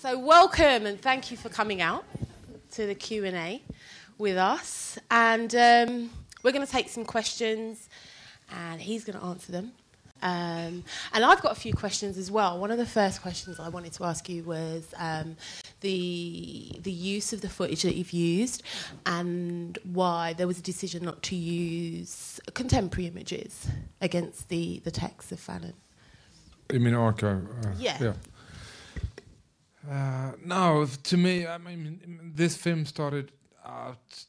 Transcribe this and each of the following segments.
So welcome and thank you for coming out to the Q and A with us, and um, we're going to take some questions, and he's going to answer them. Um, and I've got a few questions as well. One of the first questions I wanted to ask you was um, the the use of the footage that you've used, and why there was a decision not to use contemporary images against the the text of Fanon. You mean archive? Uh, Yeah. Yeah. Uh, no, to me, I mean, this film started out.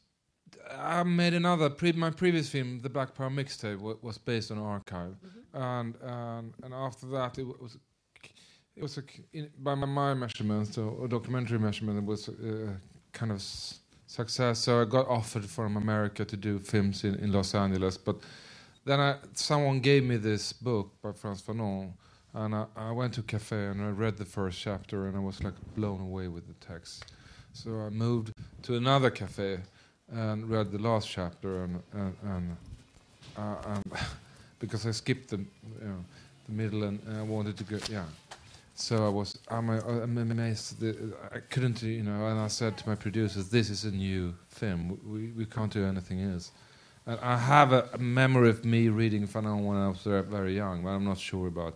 I made another. Pre- my previous film, The Black Power Mixtape, wa- was based on archive, and and and after that, it was it was a, in, by my, my measurements or, or documentary measurement, it was uh, kind of s- success. So I got offered from America to do films in, in Los Angeles, but then I, someone gave me this book by Frantz Fanon, and I, I went to a cafe and I read the first chapter, and I was like blown away with the text. So I moved to another cafe and read the last chapter, and and, and uh, um, because I skipped the you know, the middle, and, and I wanted to go yeah. So I was I'm, uh, I'm amazed. That I couldn't you know, and I said to my producers, "This is a new film. We we can't do anything else." And I have a, memory of me reading Fanon when I was very, very young, but I'm not sure about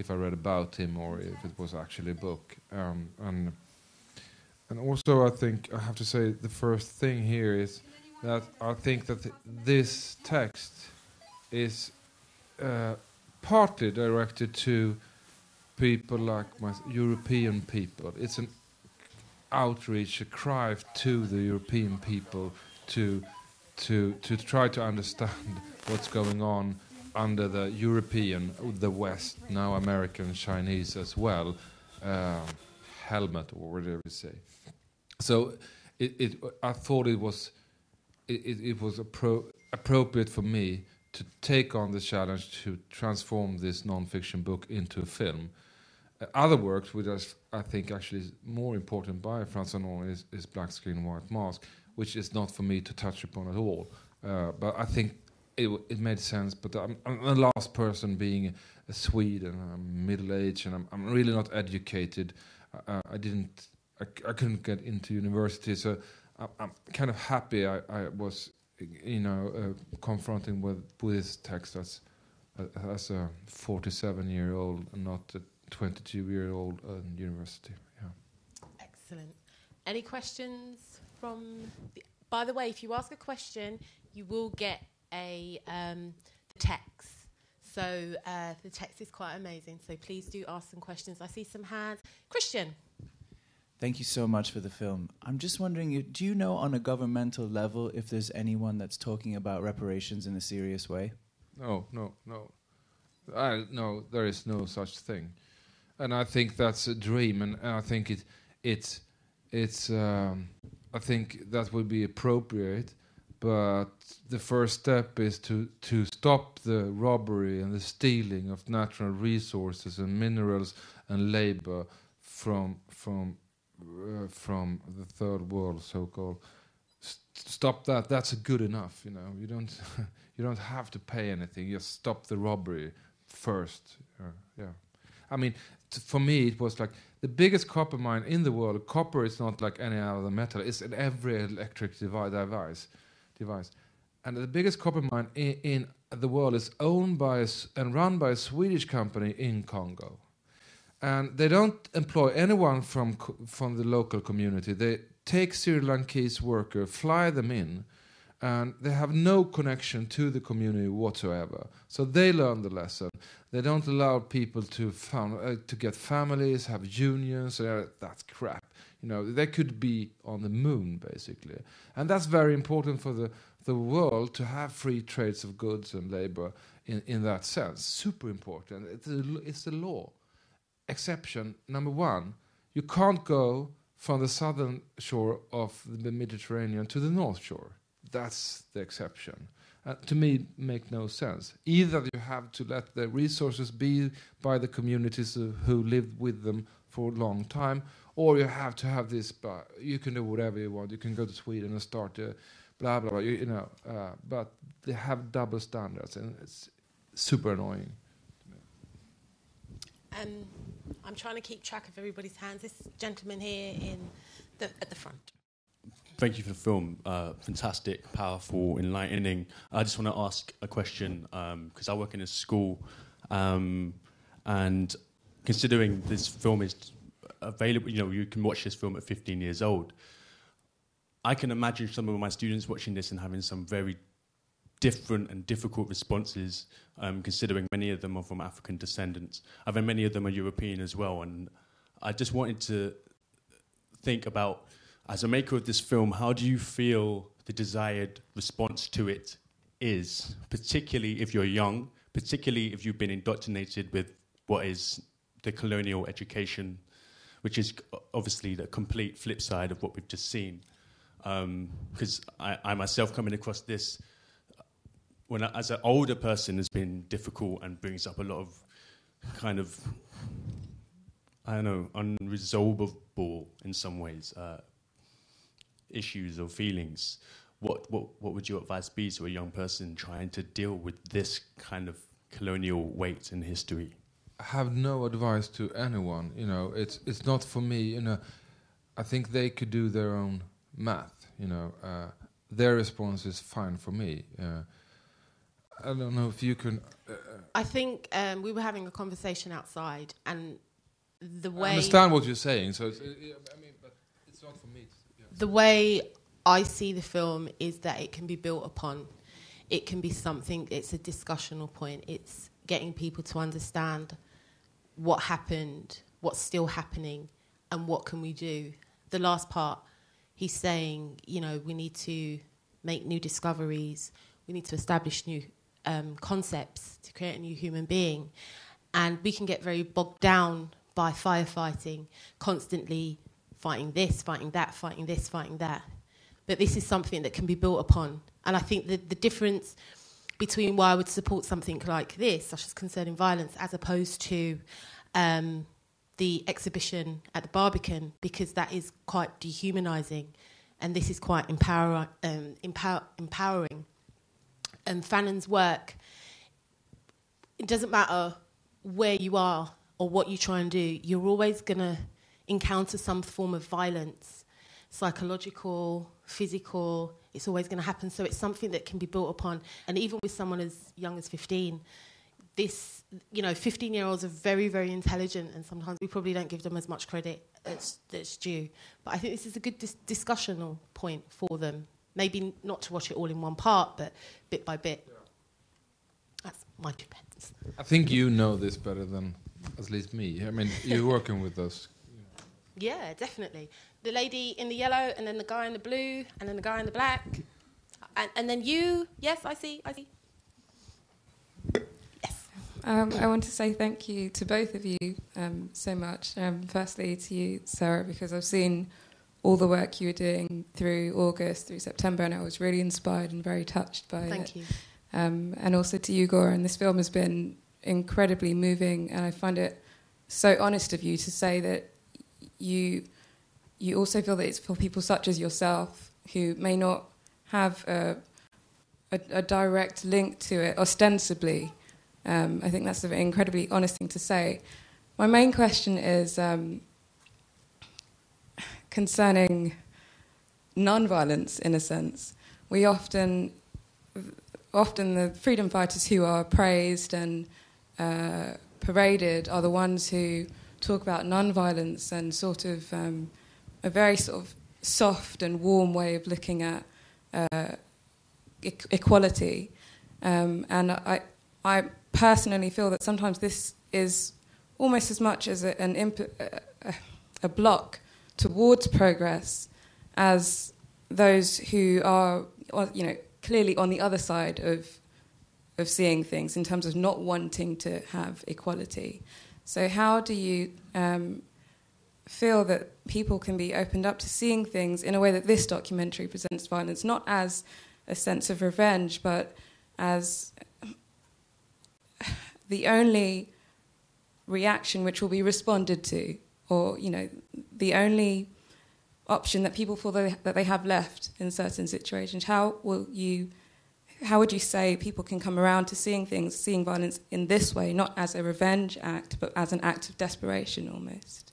if I read about him or if it was actually a book. Um, and and also, I think I have to say the first thing here is that I think that th- this text is uh, partly directed to people like my European people. It's an outreach, a cry to the European people to to to try to understand what's going on under the European, the West, now American, Chinese as well, um, helmet or whatever you say. So it, it I thought it was it, it, was appro- appropriate for me to take on the challenge to transform this non-fiction book into a film. Uh, other works, which I think actually is more important by Frantz Fanon, is, is Black Screen, White Mask, which is not for me to touch upon at all. Uh, but I think it, it made sense. But I'm, I'm the last person being a Swede and I'm middle aged and I'm, I'm really not educated. Uh, I didn't, I couldn't get into university, so I, I'm kind of happy I, I was, you know, uh, confronting with, Buddhist texts as as a 47 year old and not a 22 year old in university. Yeah. Excellent. Any questions from? The, by the way, if you ask a question, you will get a um, the text. So uh, the text is quite amazing. So please do ask some questions. I see some hands. Christian. Thank you so much for the film. I'm just wondering, do you know on a governmental level if there's anyone that's talking about reparations in a serious way? No, no, no. I no, there is no such thing, and I think that's a dream, and I think it, it's, it's. Um, I think that would be appropriate, but the first step is to to stop the robbery and the stealing of natural resources and minerals and labor from from uh, from the third world, so-called. Stop that. That's good enough. You know, you don't you don't have to pay anything. Just stop the robbery first. Uh, yeah, I mean, for me, it was like the biggest copper mine in the world. Copper is not like any other metal. It's in every electric devi- device. Device, and the biggest copper mine in, in the world is owned by a and run by a Swedish company in Congo and they don't employ anyone from from the local community. They take Sri Lankese worker, fly them in, and they have no connection to the community whatsoever. So they learn the lesson. They don't allow people to found, uh, to get families, have unions. Uh, that's crap. You know, they could be on the moon basically, and that's very important for the the world to have free trades of goods and labor in in that sense. Super important. It's a, it's the law. Exception number one you can't go from the southern shore of the mediterranean to the north shore. That's the exception. Uh, to me make no sense. Either you have to let the resources be by the communities who, who lived with them for a long time or you have to have this but you can do whatever you want you can go to sweden and start a blah blah blah you, you know uh, but they have double standards and it's super annoying Um, I'm trying to keep track of everybody's hands. This gentleman here in the, at the front. Thank you for the film. Uh, fantastic, powerful, enlightening. I just want to ask a question because I work in a school, um, and considering this film is available, you know, you can watch this film at 15 years old. I can imagine some of my students watching this and having some very different and difficult responses, um, considering many of them are from African descendants. I think many of them are European as well, and I just wanted to think about as a maker of this film, how do you feel the desired response to it is, particularly if you're young, particularly if you've been indoctrinated with what is the colonial education, which is obviously the complete flip side of what we've just seen. Because um, I, I myself coming across this when I, as an older person has been difficult and brings up a lot of kind of I don't know unresolvable in some ways uh, issues or feelings, what, what, what would your advice be to a young person trying to deal with this kind of colonial weight in history? Have no advice to anyone. You know, it's it's not for me. You know, I think they could do their own math. You know, uh, their response is fine for me. Uh, I don't know if you can. Uh, I think um, we were having a conversation outside, and the way I understand what you're saying. So, it's, I mean, but it's not for me the way I see the film is that it can be built upon. It can be something, it's a discussional point. It's getting people to understand what happened, what's still happening, and what can we do. The last part, he's saying, you know, we need to make new discoveries, we need to establish new um, concepts to create a new human being. And we can get very bogged down by firefighting, constantly fighting this, fighting that, fighting this, fighting that. But this is something that can be built upon. And I think the, the difference between why I would support something like this, such as concerning violence, as opposed to um, the exhibition at the Barbican, because that is quite dehumanizing and this is quite empower, um, empower, empowering. And Fanon's work, it doesn't matter where you are or what you try and do, you're always going to encounter some form of violence, psychological, physical, it's always going to happen. So it's something that can be built upon. And even with someone as young as 15, this, you know, 15 year olds are very, very intelligent, and sometimes we probably don't give them as much credit as that's due. But I think this is a good dis- discussional point for them. Maybe not to watch it all in one part, but bit by bit. That's my two pence. I think you know this better than at least me. I mean, you're working with us yeah, definitely. The lady in the yellow, and then the guy in the blue, and then the guy in the black, and, and then you. Yes, I see. I see. Yes. Um, I want to say thank you to both of you um, so much. Um, firstly, to you, Sara, because I've seen all the work you were doing through August, through September, and I was really inspired and very touched by thank it. Thank you. Um, and also to you, Gora. And this film has been incredibly moving, and I find it so honest of you to say that you you also feel that it's for people such as yourself who may not have a, a, a direct link to it ostensibly. Um, I think that's an incredibly honest thing to say. My main question is um, concerning non-violence, in a sense. We often, often the freedom fighters who are praised and uh, paraded are the ones who talk about non-violence and sort of um, a very sort of soft and warm way of looking at uh, e- equality. Um, and I, I personally feel that sometimes this is almost as much as a, an imp- a, a block towards progress as those who are, you know, clearly on the other side of of seeing things in terms of not wanting to have equality. So, how do you um, feel that people can be opened up to seeing things in a way that this documentary presents violence, not as a sense of revenge, but as the only reaction which will be responded to, or you know, the only option that people feel that they have left in certain situations? How will you how would you say people can come around to seeing things, seeing violence in this way, not as a revenge act, but as an act of desperation almost?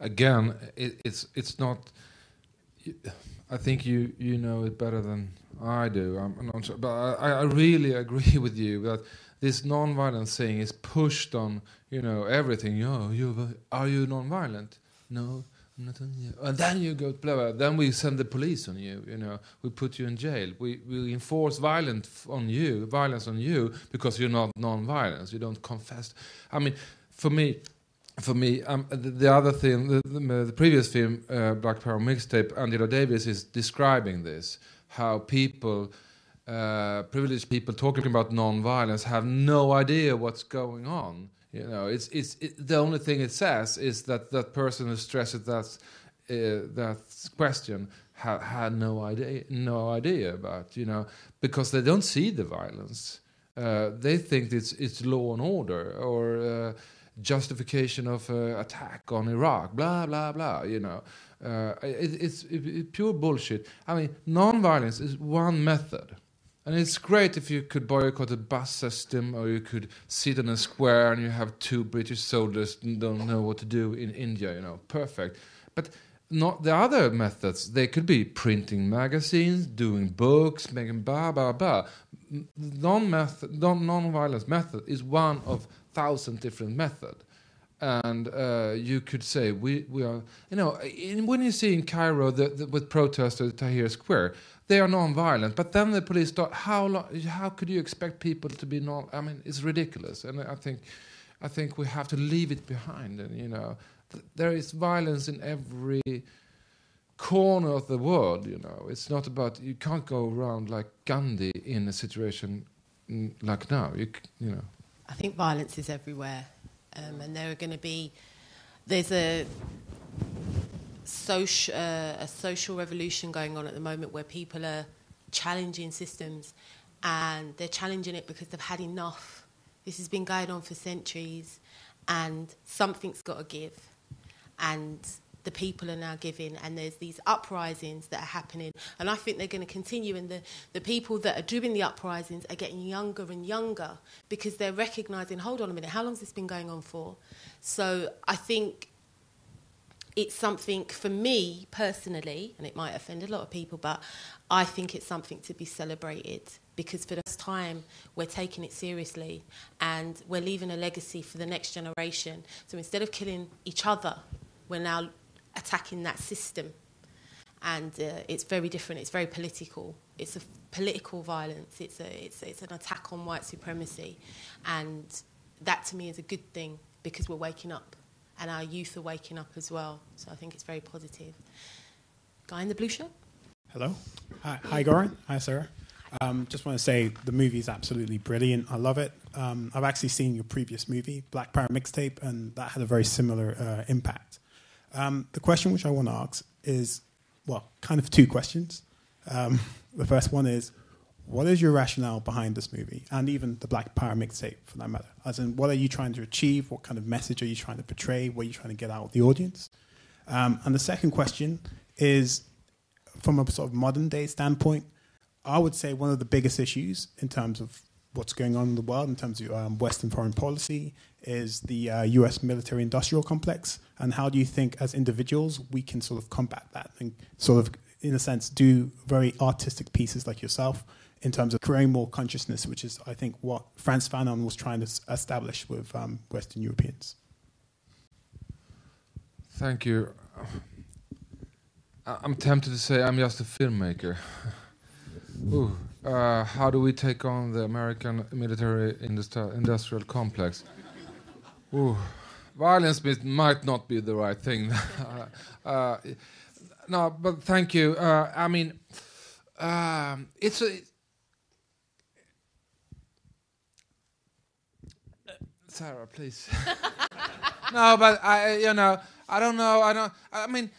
Again, it, it's it's not. I think you you know it better than I do. I'm not sure, but I, I really agree with you that this non-violence thing is pushed on you know everything. Yo, you are you non-violent? No, I'm not on you. and then you go blah, blah. Then we send the police on you. You know, we put you in jail. We we enforce violence on you, violence on you because you're not non-violence. You don't confess. I mean, for me, for me, um, the, the, other thing, the, the, the previous film, uh, Black Power mixtape, Angela Davis is describing this how people. Uh, privileged people talking about non-violence have no idea what's going on you know, it's it's it, the only thing it says is that that person who stresses that uh, that question ha, had no idea no idea about you know because they don't see the violence. Uh, they think it's it's law and order or uh, justification of uh, attack on Iraq. Blah blah blah. You know, uh, it, it's it, pure bullshit. I mean, non-violence is one method and it's great if you could boycott a bus system or you could sit in a square and you have two British soldiers and don't know what to do in India, you know, perfect. But not the other methods. They could be printing magazines, doing books, making blah, blah, blah. Non-method, non-violence method is one of thousand different methods and uh, you could say we, we are you know in, when you see in Cairo the, the, with protesters at Tahrir Square they are non-violent. But then the police start. How long, How could you expect people to be non? I mean, it's ridiculous. And I think, I think we have to leave it behind. And you know, there is violence in every corner of the world. You know, it's not about you can't go around like Gandhi in a situation like now. You you know. I think violence is everywhere, um, and there are going to be. There's a social, uh, a social revolution going on at the moment where people are challenging systems and they're challenging it because they've had enough. This has been going on for centuries and something's got to give. And the people are now giving, and there's these uprisings that are happening. And I think they're going to continue. And the, the people that are doing the uprisings are getting younger and younger because they're recognizing hold on a minute, how long has this been going on for? So I think it's something for me personally, and it might offend a lot of people, but I think it's something to be celebrated because for the first time we're taking it seriously and we're leaving a legacy for the next generation. So instead of killing each other, we're now attacking that system. And uh, it's very different, it's very political. It's a political violence, it's, a, it's, it's an attack on white supremacy. And that to me is a good thing because we're waking up and our youth are waking up as well. So I think it's very positive. Guy in the blue shirt. Hello. Hi, hi Goran. Hi, Sara. Um, just want to say the movie is absolutely brilliant. I love it. Um, I've actually seen your previous movie, Black Power Mixtape, and that had a very similar uh, impact. Um, the question which I want to ask is, well, kind of two questions. Um, the first one is, what is your rationale behind this movie and even the Black Power mixtape for that matter? As in, what are you trying to achieve? What kind of message are you trying to portray? What are you trying to get out of the audience? Um, and the second question is from a sort of modern day standpoint, I would say one of the biggest issues in terms of what's going on in the world in terms of um, Western foreign policy is the uh, US military industrial complex. And how do you think, as individuals, we can sort of combat that and sort of, in a sense, do very artistic pieces like yourself in terms of creating more consciousness, which is, I think, what Frantz Fanon was trying to establish with um, Western Europeans. Thank you. I'm tempted to say I'm just a filmmaker. Ooh, uh, how do we take on the American military industri- industrial complex? Ooh, violence might not be the right thing. uh, no, but thank you. Uh, I mean, um, it's a, Sara, please. no, but I, you know, I don't know. I don't. I mean,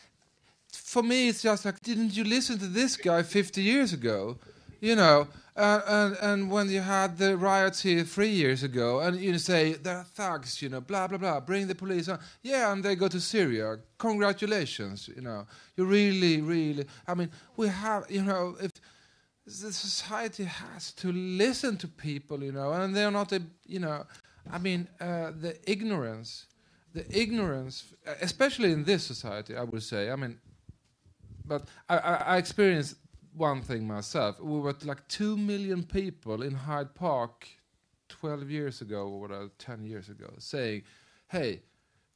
for me, it's just like, didn't you listen to this guy 50 years ago? you know, uh, and and when you had the riots here three years ago, and you say there are thugs, you know, blah blah blah, bring the police on, yeah, and they go to Syria. Congratulations, you know, you really, really. I mean, we have, you know, if the society has to listen to people, you know, and they're not, a, you know, I mean, uh, the ignorance, the ignorance, especially in this society, I would say. I mean, but I, I, I experienced one thing myself. We were like two million people in Hyde Park 12 years ago or whatever, 10 years ago, saying, hey,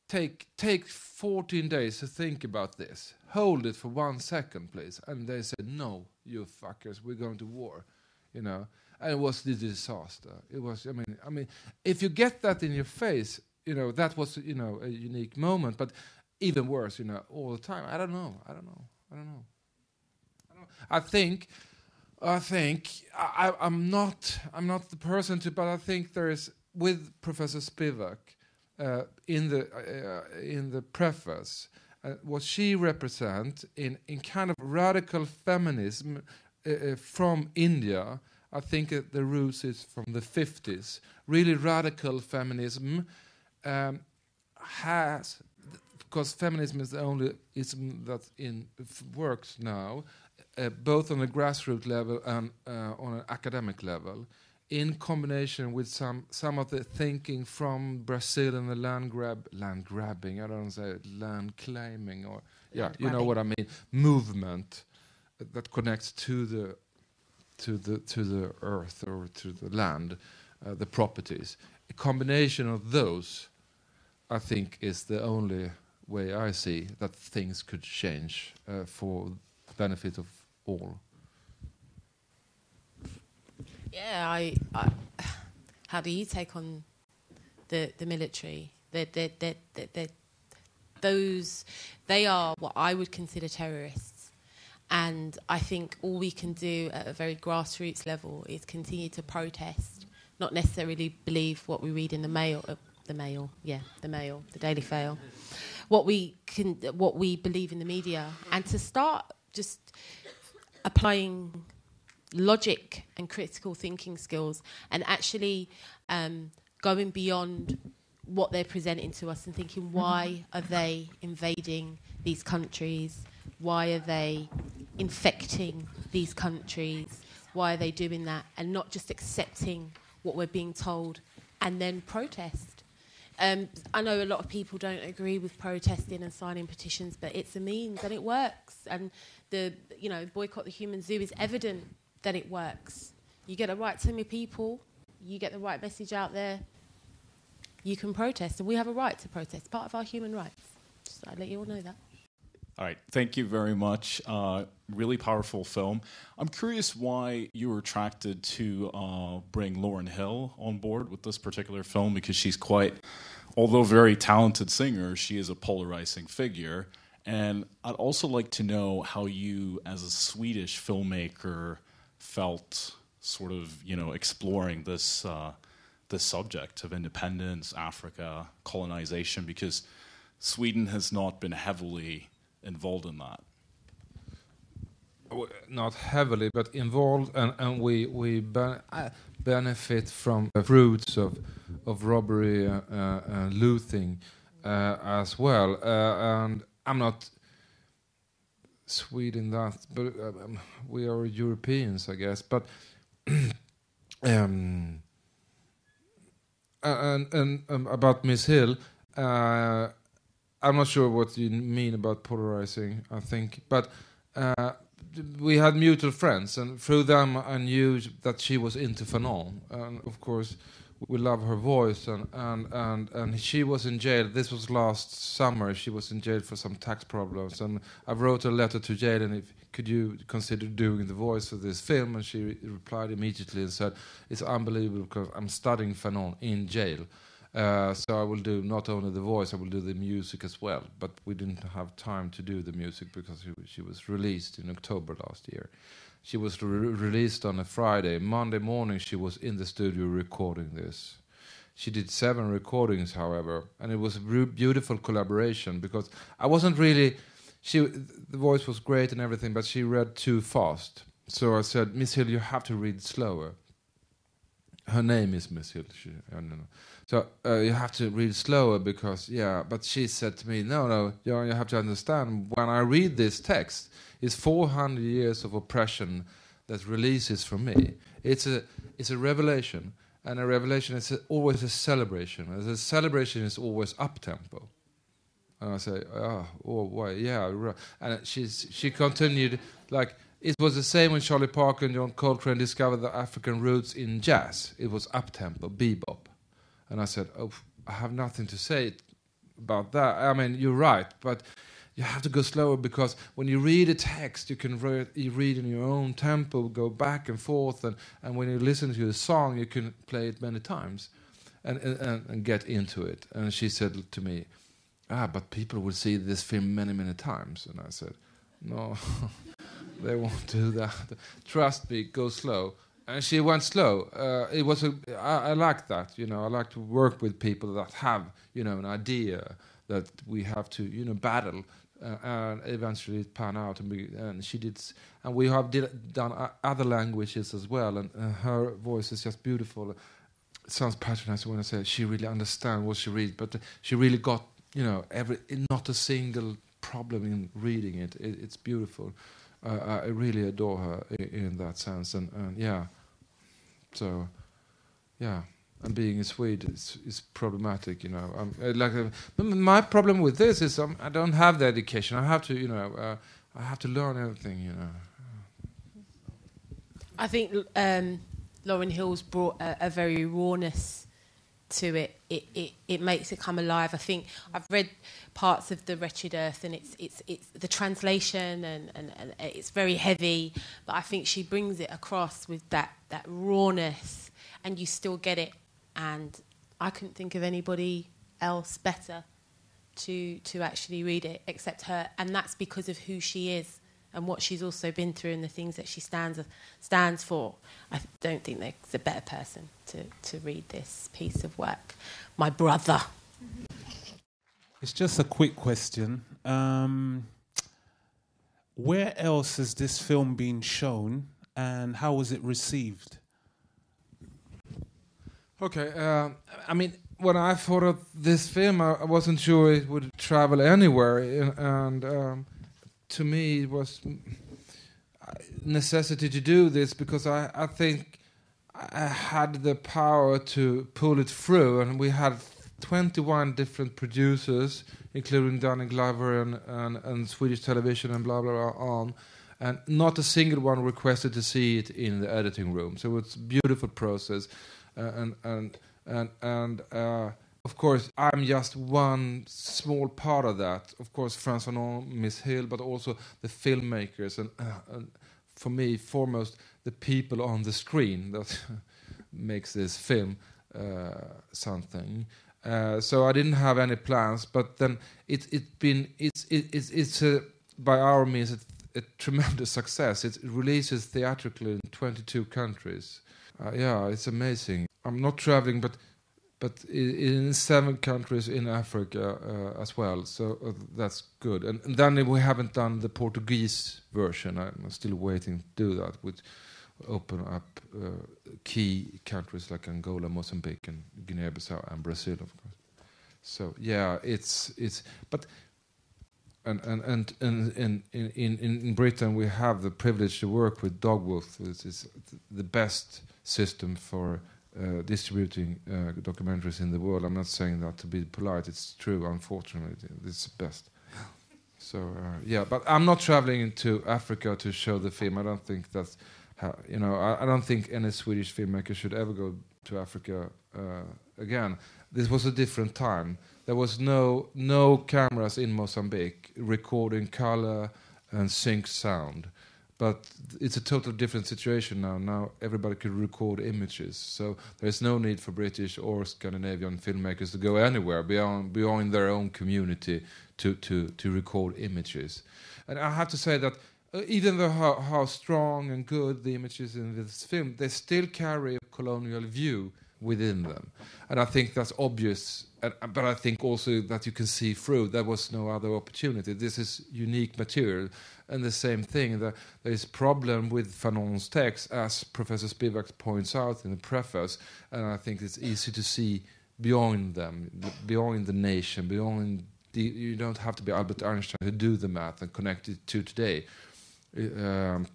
take, take 14 days to think about this. Hold it for one second, please. And they said, no, you fuckers, we're going to war, you know. And it was the disaster. It was, I mean, I mean, if you get that in your face, you know, that was, you know, a unique moment. But even worse, you know, all the time. I don't know. I don't know. I don't know. I think, I think I, am not, I'm not the person to, but I think there is with Professor Spivak uh, in the uh, in the preface, uh, what she represents in in kind of radical feminism uh, uh, from India. I think the roots is from the 50s. Really radical feminism um, has because feminism is the only ism that in works now uh, both on a grassroots level and uh, on an academic level, in combination with some some of the thinking from Brazil and the land grab land grabbing. I don't say land claiming or yeah, land you know what I mean. Movement that connects to the to the to the earth or to the land, uh, the properties. A combination of those, I think, is the only way I see that things could change uh, for the benefit of all? Yeah, I, I, How do you take on the the military? They they they they those they are what I would consider terrorists, and I think all we can do at a very grassroots level is continue to protest, not necessarily believe what we read in the mail. Uh, the mail, yeah, the mail, the Daily Fail. What we can, what we believe in the media, and to start just applying logic and critical thinking skills and actually um, going beyond what they're presenting to us and thinking why are they invading these countries? Why are they infecting these countries? Why are they doing that? And not just accepting what we're being told and then protest um, I know a lot of people don't agree with protesting and signing petitions, but it's a means and it works. And the you know boycott the human zoo is evident that it works. You get the right team of people, you get the right message out there. You can protest, and we have a right to protest. Part of our human rights. Just I let you all know that. All right, thank you very much. Uh, really powerful film. I'm curious why you were attracted to uh, bring Lauryn Hill on board with this particular film because she's quite, although very talented singer, she is a polarizing figure. And I'd also like to know how you, as a Swedish filmmaker, felt sort of, you know, exploring this uh, this subject of independence, Africa, colonization, because Sweden has not been heavily involved in that. Not heavily, but involved, and, and we we ben uh, benefit from the fruits of of robbery uh, uh, and looting uh, as well. Uh, and I'm not Sweden that, but um, we are Europeans, I guess. But um, and and um, about Miss Hill, uh, I'm not sure what you mean about polarizing. I think, but. Uh, we had mutual friends, and through them I knew that she was into Fanon. And of course, we love her voice and, and, and, and she was in jail this was last summer she was in jail for some tax problems and i wrote a letter to jail and if could you consider doing the voice of this film and she re replied immediately and said it's unbelievable because i'm studying fanon in jail uh, so i will do not only the voice i will do the music as well but we didn't have time to do the music because she, she was released in october last year she was re released on a Friday. Monday morning, she was in the studio recording this. She did seven recordings, however, and it was a beautiful collaboration because I wasn't really. She, the voice was great and everything, but she read too fast. so I said, Miss Hill, you have to read slower. Her name is Miss Hill. She. So uh, you have to read slower because, yeah. But she said to me, no, no, you, you have to understand. When I read this text, it's 400 years of oppression that releases from me. It's a, it's a revelation, and a revelation is a, always a celebration. As a celebration is always up tempo. And I say, oh, oh, why? Yeah. right." And she's, she continued like it was the same when Charlie Parker and John Coltrane discovered the African roots in jazz. It was up tempo, bebop. And I said, oh, I have nothing to say about that. I mean, you're right, but you have to go slower because when you read a text, you can re- you read in your own tempo, go back and forth, and, and when you listen to a song, you can play it many times and, and, and get into it. And she said to me, ah, but people will see this film many, many times. And I said, no, they won't do that. Trust me, go slow. And she went slow. Uh, it was a, I, I like that, you know. I like to work with people that have, you know, an idea that we have to, you know, battle, uh, and eventually pan out. And, we, and she did, and we have did, done other languages as well. And uh, her voice is just beautiful. It sounds patronizing when I say she really understands what she reads, but she really got, you know, every not a single problem in reading it. it it's beautiful. I really adore her in, that sense, and, and yeah, so yeah, and being a Swede is, is problematic, you know. Um, uh, like uh, my problem with this is um, I don't have the education. I have to, you know, uh, I have to learn everything, you know. I think um, Lauryn Hill's brought a, a very rawness to it. It, it. it makes it come alive. I think I've read parts of the Wretched Earth, and it's it's it's the translation, and, and, and it's very heavy. But I think she brings it across with that that rawness, and you still get it. And I couldn't think of anybody else better to to actually read it except her, and that's because of who she is and what she's also been through and the things that she stands stands for. I don't think there's a better person to, to read this piece of work. My brother. It's just a quick question. Um, where else has this film been shown, and how was it received? Okay, uh, I mean, when I thought of this film, I, I wasn't sure it would travel anywhere, and, and um, to me, it was uh, necessity to do this because I, I think I had the power to pull it through, and we had 21 different producers, including Danny Glover and, and, and Swedish television and blah blah blah on, and not a single one requested to see it in the editing room. So it's a beautiful process, uh, and and and and. Uh, of course, I'm just one small part of that. Of course, Frantz Fanon, Miss Hill, but also the filmmakers, and, uh, and for me, foremost, the people on the screen that makes this film uh, something. Uh, so I didn't have any plans, but then it it been it's it, it's it's a, by our means a, a tremendous success. It releases theatrically in 22 countries. Uh, yeah, it's amazing. I'm not traveling, but but in seven countries in Africa uh, as well. So uh, that's good. And, then we haven't done the Portuguese version. I'm still waiting to do that, which open up uh, key countries like Angola, Mozambique, and Guinea-Bissau, and Brazil, of course. So yeah, it's it's but. And and and and in in in in Britain we have the privilege to work with Dogwoof, which is the best system for uh, distributing uh, documentaries in the world. I'm not saying that to be polite. It's true. Unfortunately, it's the best. So uh, yeah, but I'm not traveling to Africa to show the film. I don't think that's how, you know. I, I don't think any Swedish filmmaker should ever go to Africa uh, again. This was a different time. There was no no cameras in Mozambique recording color and sync sound but it's a total different situation now. Now everybody can record images, so there's no need for British or Scandinavian filmmakers to go anywhere beyond beyond their own community to to to record images. And I have to say that uh, even though how, how strong and good the images in this film, they still carry a colonial view within them, and I think that's obvious and, uh, but I think also that you can see through there was no other opportunity. This is unique material, and the same thing that there is problem with Fanon's text, as Professor Spivak points out in the preface, and I think it's easy to see beyond them, beyond the nation, beyond the, you don't have to be Albert Einstein to do the math and connect it to today. Um,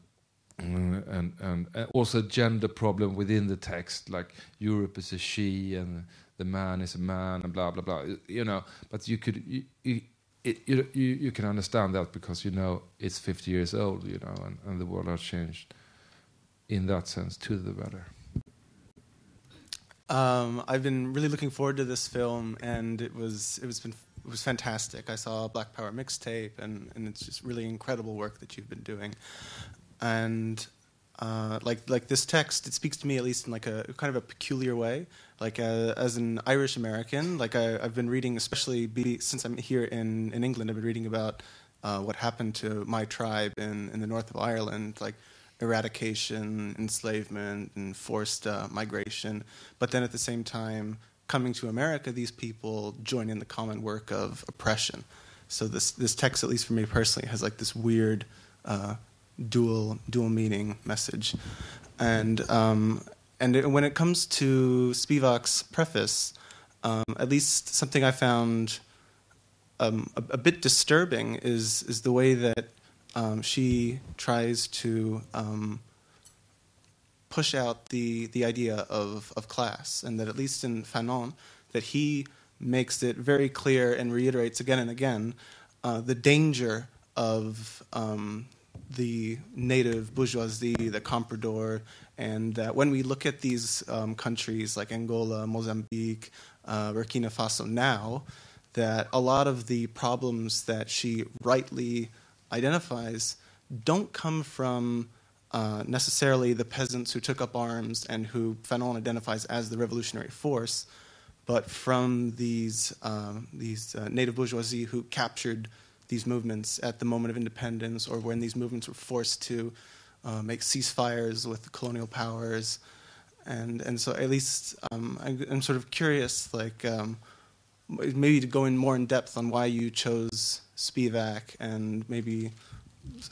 and, and, and also gender problem within the text, like Europe is a she and the man is a man and blah blah blah. You know, but you could you, it, you, you can understand that because you know it's 50 years old, you know, and, and the world has changed in that sense to the better. Um, I've been really looking forward to this film, and it was it was been it was fantastic. I saw Black Power mixtape, and and it's just really incredible work that you've been doing, and. Uh, like like this text, it speaks to me at least in like a kind of a peculiar way. Like uh, as an Irish American, like I, have been reading, especially be, since I'm here in, in England, I've been reading about uh, what happened to my tribe in, in the north of Ireland, like eradication, enslavement, and forced uh, migration. But then at the same time, coming to America, these people join in the common work of oppression. So this this text, at least for me personally, has like this weird uh, dual dual meaning message, and um, and when it comes to Spivak's preface, um, at least something I found um, a, a, bit disturbing is is the way that um, she tries to um, push out the the idea of of class, and that at least in Fanon, that he makes it very clear and reiterates again and again uh, the danger of um, the native bourgeoisie, the comprador, and that when we look at these um, countries like Angola, Mozambique, uh, Burkina Faso now, that a lot of the problems that she rightly identifies don't come from uh, necessarily the peasants who took up arms and who Fanon identifies as the revolutionary force, but from these, um, these uh, native bourgeoisie who captured these movements at the moment of independence or when these movements were forced to uh, make ceasefires with the colonial powers. And, and so at least um, I, am sort of curious, like um, maybe to go in more in depth on why you chose Spivak and maybe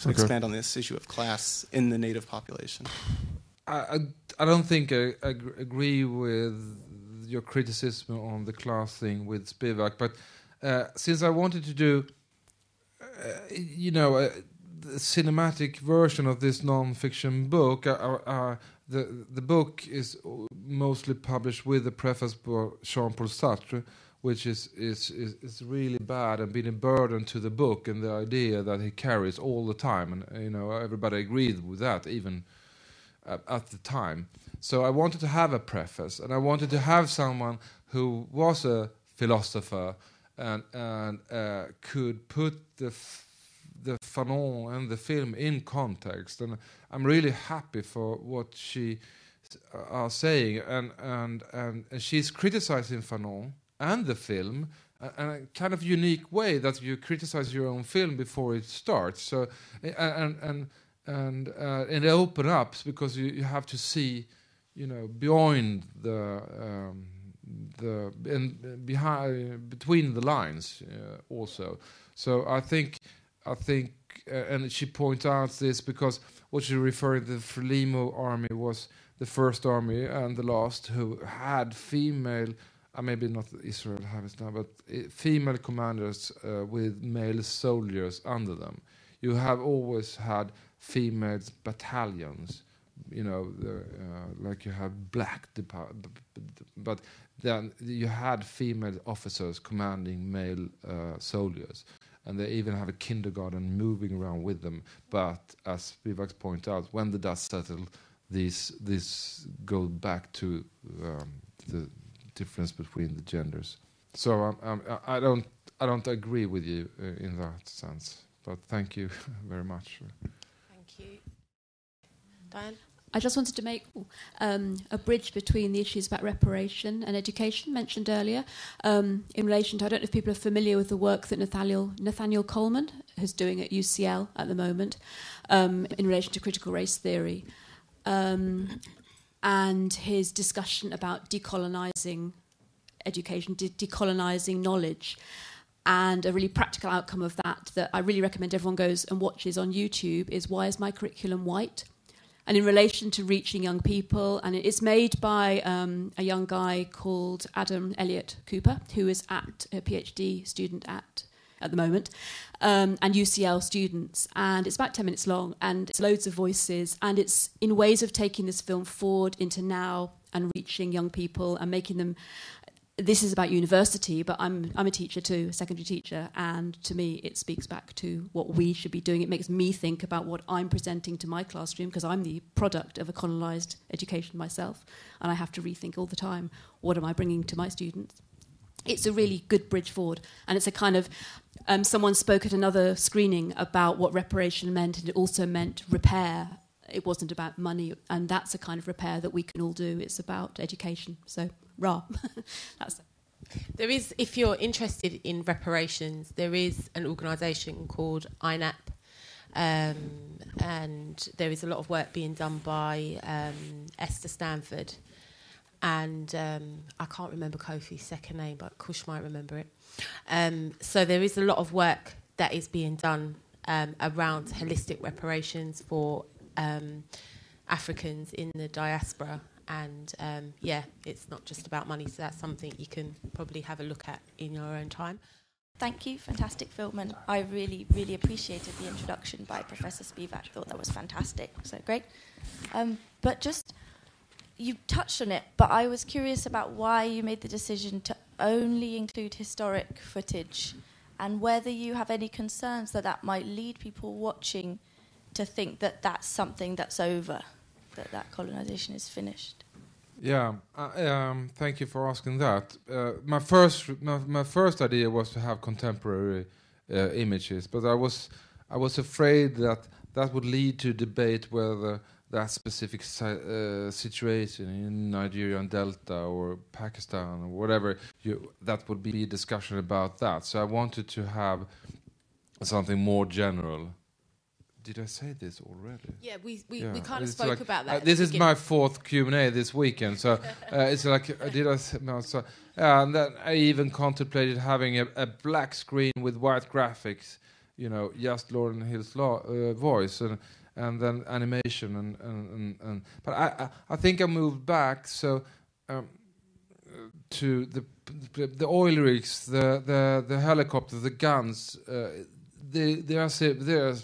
okay. expand on this issue of class in the native population. I, I, I don't think I, I, agree with your criticism on the class thing with Spivak, but uh, since I wanted to do you know, uh, the cinematic version of this non-fiction book. Uh, uh, the the book is mostly published with the preface by Jean-Paul Sartre, which is, is is is really bad and been a burden to the book and the idea that he carries all the time. And you know, everybody agreed with that, even at the time. So I wanted to have a preface, and I wanted to have someone who was a philosopher and and uh, could put the the Fanon and the film in context. And I'm really happy for what she uh, are saying, and and and, and she's criticizing Fanon and the film in a kind of unique way that you criticize your own film before it starts. So and and and uh, it opens up because you, you have to see, you know, beyond the. Um, the and behind between the lines uh, also. So I think I think uh, and she points out this because what she referred to the Frelimo army was the first army and the last who had female. Uh, maybe not Israel it now, but uh, female commanders uh, with male soldiers under them. You have always had female battalions you know, the, uh, like you have black but then you had female officers commanding male uh, soldiers, and they even have a kindergarten moving around with them. But as Spivak pointed out, when the dust settled, this this goes back to um, the difference between the genders. So um, um, I don't I don't agree with you uh, in that sense. But thank you very much. Thank you, Diane. I just wanted to make um, a bridge between the issues about reparation and education mentioned earlier um, in relation to, I don't know if people are familiar with the work that Nathaniel, Nathaniel Coleman is doing at UCL at the moment um, in relation to critical race theory um, and his discussion about decolonizing education, de- decolonizing knowledge. And a really practical outcome of that, that I really recommend everyone goes and watches on YouTube, is Why is My Curriculum White? And in relation to reaching young people, and it's made by um, a young guy called Adam Elliott Cooper, who is at a PhD student at at the moment, um, and UCL students. And it's about 10 minutes long, and it's loads of voices, and it's in ways of taking this film forward into now and reaching young people and making them this is about university, but I'm I'm a teacher too, a secondary teacher, and to me it speaks back to what we should be doing. It makes me think about what I'm presenting to my classroom because I'm the product of a colonized education myself, and I have to rethink all the time what am I bringing to my students. It's a really good bridge forward, and it's a kind of um, someone spoke at another screening about what reparation meant, and it also meant repair. It wasn't about money, and that's a kind of repair that we can all do. It's about education. So raw. That's. There is, if you're interested in reparations, there is an organisation called INAP, um, and there is a lot of work being done by um, Esther Stanford, and um, I can't remember Kofi's second name, but Kush might remember it. Um, so there is a lot of work that is being done um, around holistic reparations for um, Africans in the diaspora and um, yeah, it's not just about money, so that's something you can probably have a look at in your own time. Thank you, fantastic film, and I really, really appreciated the introduction by Professor Spivak. Thought that was fantastic, so great. Um, but just you touched on it, but I was curious about why you made the decision to only include historic footage, and whether you have any concerns that that might lead people watching to think that that's something that's over that that colonization is finished? Yeah, um, thank you for asking that. Uh, my first my, my, first idea was to have contemporary uh, images, but I was I was afraid that that would lead to debate whether that specific si uh, situation in Nigeria and Delta or Pakistan or whatever you, that would be a discussion about that. So I wanted to have something more general did I say this already? Yeah, we we, yeah. we kind of spoke like, about that. Uh, this is my fourth Q and A this weekend, so uh, it's like uh, did I? No, so yeah, and then I even contemplated having a, a, black screen with white graphics, you know, just Lauryn Hill's uh, voice and and then animation and and, and, and but I, I, I think I moved back so. Um, to the the oil rigs, the the the helicopter, the guns, uh, they they are they are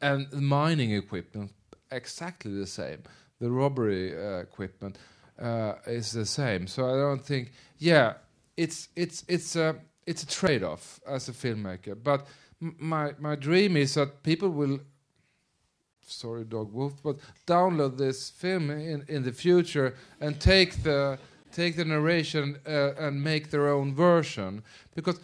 and mining equipment exactly the same. The robbery uh, equipment uh, is the same. So I don't think. Yeah, it's it's it's a it's a trade-off as a filmmaker. But my my dream is that people will. Sorry, Dogwoof, but download this film in in the future and take the take the narration uh, and make their own version because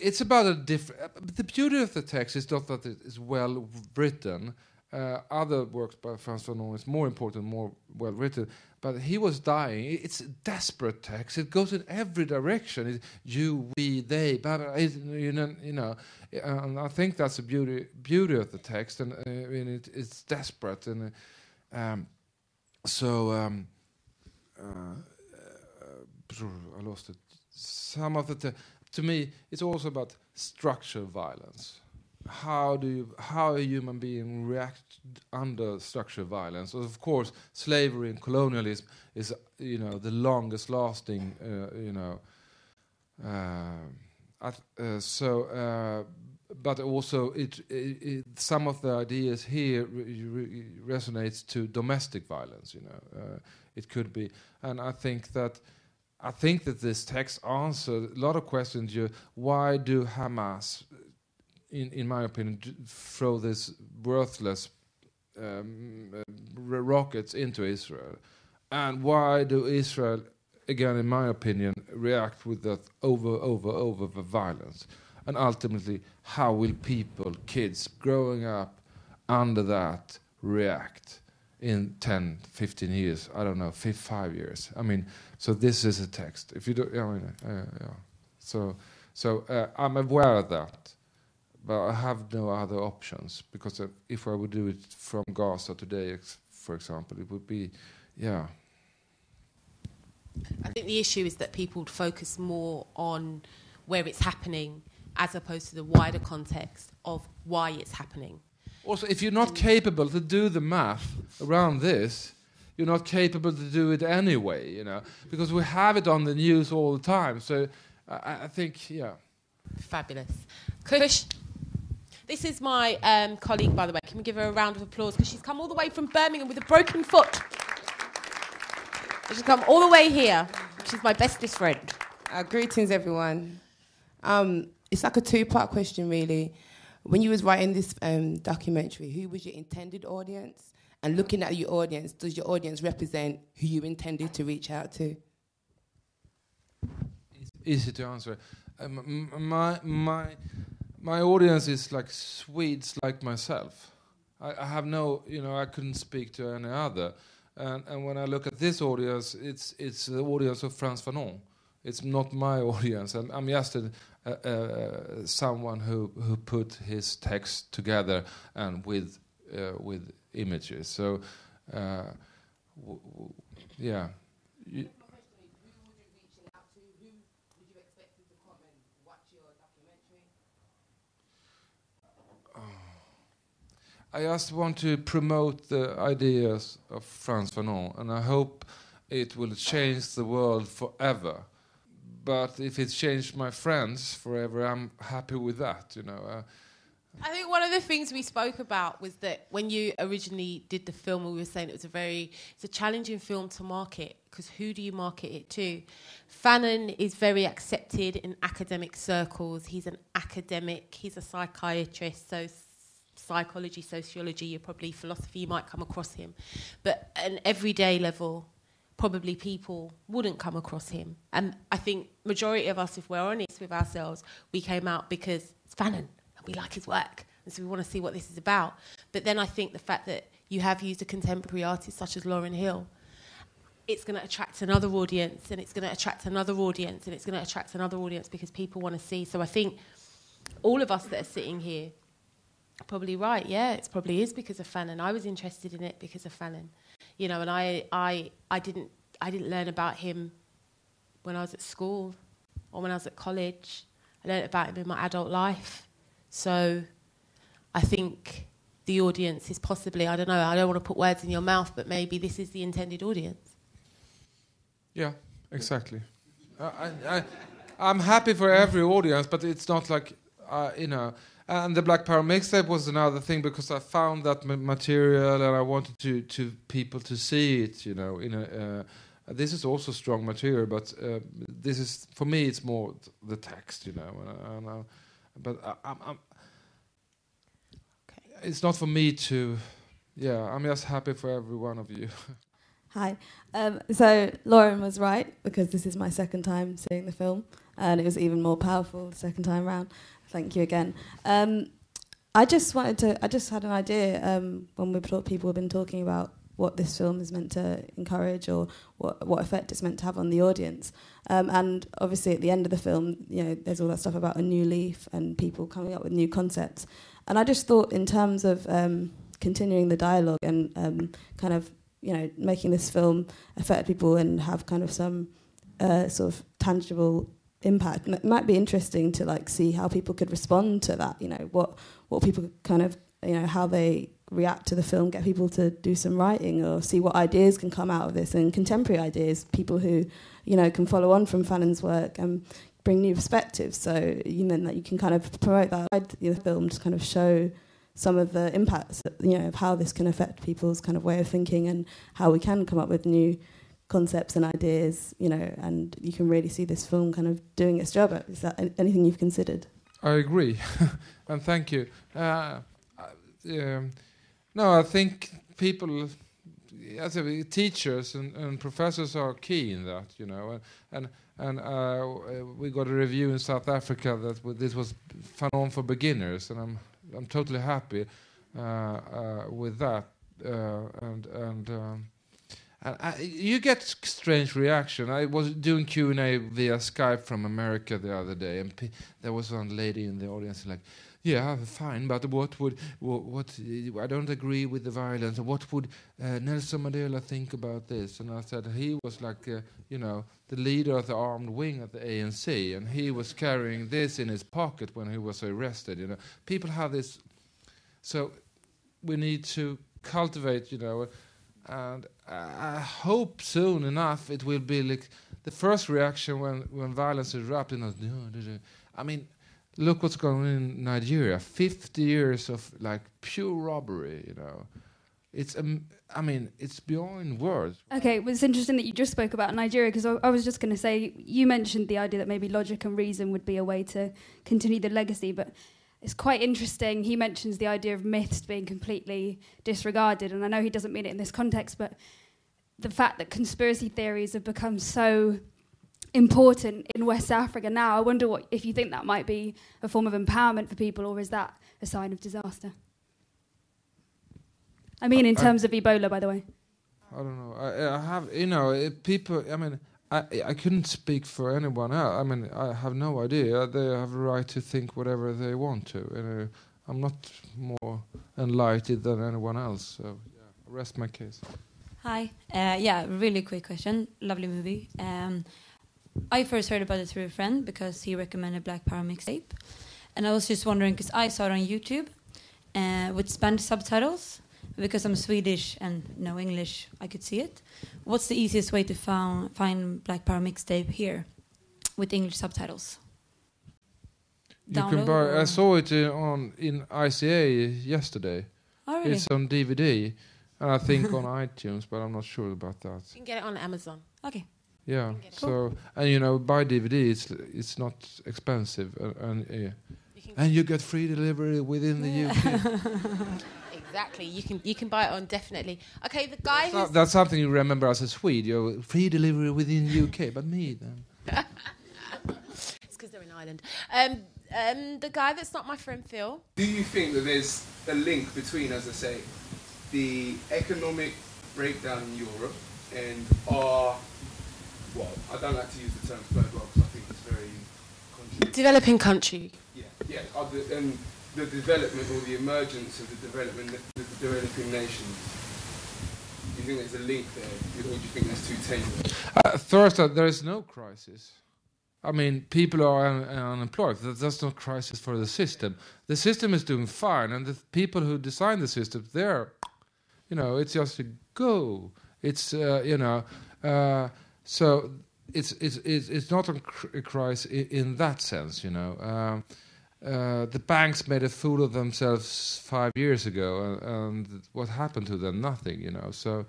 it's about a different. Uh, the beauty of the text is not that it is well written. Uh, other works by Frantz Fanon is more important, more well written. But he was dying. It's a desperate text. It goes in every direction. It's you, we, they, blah, blah, you know. You know and I think that's the beauty beauty of the text, and, uh, and it, it's desperate. And uh, um, so um, uh, uh, I lost it. Some of the to me, it's also about structural violence. How do you, how a human being react under structural violence? Of course, slavery and colonialism is you know the longest lasting uh, you know. Uh, uh, so, uh, but also it, it, it, some of the ideas here re re resonates to domestic violence. You know, uh, it could be, and I think that I think that this text answers a lot of questions. You, why do Hamas, in, in my opinion, throw this worthless um, uh, rockets into Israel? And why do Israel, again, in my opinion, react with that over, over, over the violence? And ultimately, how will people, kids growing up under that, react in 10, 15 years? I don't know, five years. I mean, so this is a text. If you do, I mean, uh, yeah. So, so uh, I'm aware of that, but I have no other options because if I would do it from Gaza today, for example, it would be, yeah. I think the issue is that people focus more on where it's happening as opposed to the wider context of why it's happening. Also, if you're not capable to do the math around this, you're not capable to do it anyway, you know, because we have it on the news all the time. So I, I think, yeah. Fabulous. Kush, this is my um, colleague, by the way. Can we give her a round of applause? Because she's come all the way from Birmingham with a broken foot. She's come all the way here. She's my bestest friend. Uh, greetings, everyone. Um, it's like a two-part question, really. When you was writing this um, documentary, who was your intended audience? And looking at your audience, does your audience represent who you intended to reach out to? It's easy to answer. Um, my my my audience is like Swedes like myself. I, I have no, you know, I couldn't speak to any other. And, and when I look at this audience, it's it's the audience of Frantz Fanon. It's not my audience. I'm, I'm just someone who who put his text together and with uh, with images. So, uh, yeah. You I just want to promote the ideas of Frantz Fanon, and I hope it will change the world forever. But if it changed my friends forever, I'm happy with that. You know. Uh, I think one of the things we spoke about was that when you originally did the film, we were saying it was a very it's a challenging film to market because who do you market it to? Fanon is very accepted in academic circles. He's an academic. He's a psychiatrist. So psychology, sociology, probably philosophy, you might come across him. But an everyday level, probably people wouldn't come across him. And I think majority of us, if we're honest with ourselves, we came out because it's Fanon and we like his work. And so we want to see what this is about. But then I think the fact that you have used a contemporary artist such as Lauryn Hill, it's going to attract another audience and it's going to attract another audience and it's going to attract another audience because people want to see. So I think all of us that are sitting here probably right. Yeah, it probably is because of Fanon. I was interested in it because of Fanon, you know, and I, I, I didn't, I didn't learn about him when I was at school or when I was at college. I learned about him in my adult life. So, I think the audience is possibly, I don't know, I don't want to put words in your mouth, but maybe this is the intended audience. Yeah, exactly. I, I, I'm happy for every audience, but it's not like, uh, you know, and the Black Power mixtape was another thing because I found that material and I wanted to to people to see it. You know, in a, uh, this is also strong material, but uh, this is for me it's more the text. You know, and, and, but I, am I'm okay. it's not for me to. Yeah, I'm just happy for every one of you. Hi. Um, so Lauren was right because this is my second time seeing the film, and it was even more powerful the second time round. Thank you again. Um, I just wanted to. I just had an idea um, when we thought people have been talking about what this film is meant to encourage or what what effect it's meant to have on the audience. Um, and obviously, at the end of the film, you know, there's all that stuff about a new leaf and people coming up with new concepts. And I just thought, in terms of um, continuing the dialogue and um, kind of you know making this film affect people and have kind of some uh, sort of tangible impact. And it might be interesting to like see how people could respond to that. You know, what what people kind of you know how they react to the film, get people to do some writing or see what ideas can come out of this and contemporary ideas, people who you know can follow on from Fanon's work and bring new perspectives. So you know that you can kind of promote that the film to kind of show some of the impacts you know of how this can affect people's kind of way of thinking and how we can come up with new concepts and ideas, you know, and you can really see this film kind of doing its job. Is that anything you've considered? I agree, and thank you. Uh, um, no, I think people, as a, teachers and, and, professors are key in that, you know, and and, uh, we got a review in South Africa that this was Fanon for beginners, and I'm I'm totally happy uh, uh with that, uh, and and. Um, and I, you get strange reaction. I was doing Q and A via Skype from America the other day, and pe- there was one lady in the audience like, "Yeah, fine, but what would what, what I don't agree with the violence. What would uh, Nelson Mandela think about this?" And I said he was like, uh, you know, the leader of the armed wing at the ANC, and he was carrying this in his pocket when he was arrested. You know, people have this. So we need to cultivate, you know, and I hope soon enough it will be like the first reaction when when violence erupts. I mean, look what's going on in Nigeria. Fifty years of like pure robbery. You know, it's um, I mean, it's beyond words. Okay, well, it's interesting that you just spoke about Nigeria because I, I was just going to say you mentioned the idea that maybe logic and reason would be a way to continue the legacy, but it's quite interesting. He mentions the idea of myths being completely disregarded, and I know he doesn't mean it in this context, but the fact that conspiracy theories have become so important in West Africa now, I wonder what if you think that might be a form of empowerment for people, or is that a sign of disaster? I mean, in terms of Ebola, by the way. I don't know. I, I have, you know, people. I mean, I I couldn't speak for anyone else. I mean, I have no idea. They have a right to think whatever they want to. You know, I'm not more enlightened than anyone else. So, yeah, rest my case. Hi. Uh, yeah, really quick question. Lovely movie. Um, I first heard about it through a friend because he recommended Black Power mixtape, and I was just wondering because I saw it on YouTube uh, with Spanish subtitles. Because I'm Swedish and know English, I could see it. What's the easiest way to found, find Black Power mixtape here with English subtitles? You can Download buy. I saw it uh, on in ICA yesterday. Oh, really? It's on DVD, and I think on iTunes, but I'm not sure about that. You can get it on Amazon. Okay. Yeah. get it. So and you know, buy DVD. It's it's not expensive, uh, and uh, and you get free delivery within the UK. Exactly. You can you can buy it on definitely. Okay, the guy So who's that's something you remember as a Swede. You know, free delivery within the UK, but me then. it's because they're in Ireland. Um, um, the guy that's not my friend Phil. Do you think that there's a link between, as I say, the economic breakdown in Europe and our, well, I don't like to use the term third world because I think it's very contradictory. Developing country. Yeah, yeah, are the, and the development or the emergence of the development, of the developing nations. Do you think there's a link there, or do you think there's too tenuous? Uh, first, uh, there is no crisis. I mean, people are un- unemployed. That's not crisis for the system. The system is doing fine, and the people who design the system, they're, you know, it's just a go. It's uh, you know, uh, so it's it's it's, it's not a, cr- a crisis in, in that sense. You know, um, uh, the banks made a fool of themselves five years ago, and, and what happened to them? Nothing. You know, so.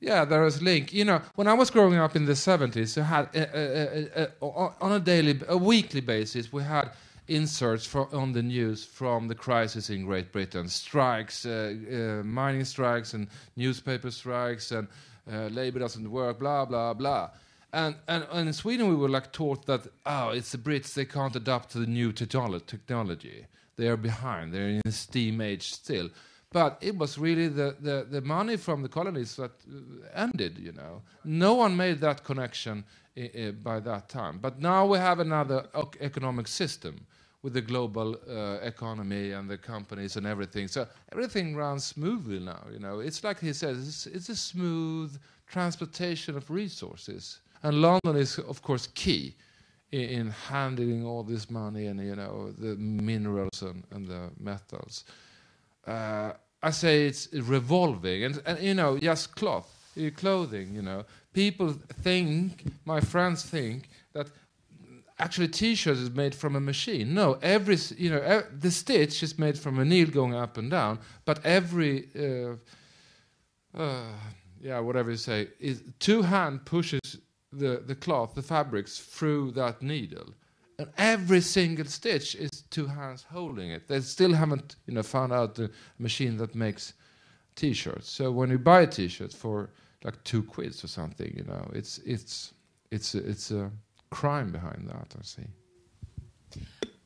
Yeah, there is a link. You know, when I was growing up in the seventies, I had uh, uh, uh, uh, on a daily, a weekly basis, we had inserts for, on the news from the crisis in Great Britain, strikes, uh, uh, mining strikes, and newspaper strikes, and uh, labor doesn't work, blah blah blah. And, and and in Sweden, we were like taught that oh, it's the Brits; they can't adapt to the new technolo- technology. They are behind. They're in the steam age still. But it was really the, the, the money from the colonies that uh, ended, you know. No one made that connection by that time. But now we have another ec- economic system with the global uh, economy and the companies and everything. So everything runs smoothly now, you know. It's like he says, it's, it's a smooth transportation of resources. And London is, of course, key in, in handling all this money and, you know, the minerals and, and the metals uh, I say it's revolving, and, and you know, just cloth, uh, clothing. You know, people think, my friends think that actually T-shirt is made from a machine. No, every you know, the stitch is made from a needle going up and down, but every uh, uh, yeah, whatever you say, is two hand pushes the the cloth, the fabrics through that needle. And every single stitch is two hands holding it. They still haven't, you know, found out the machine that makes T-shirts. So when you buy a T-shirt for like two quids or something, you know, it's it's it's a, it's a crime behind that. I see.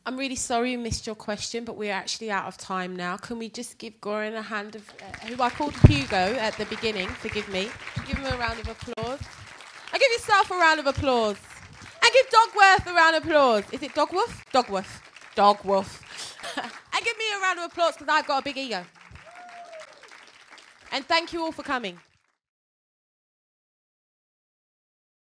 I'm really sorry you missed your question, but we're actually out of time now. Can we just give Goran a hand of, uh, who I called Hugo at the beginning, forgive me. Give him a round of applause. And give yourself a round of applause. And give Dogworth a round of applause. Is it Dogwolf? Dogworth. Dogwolf. and give me a round of applause because I've got a big ego. And thank you all for coming.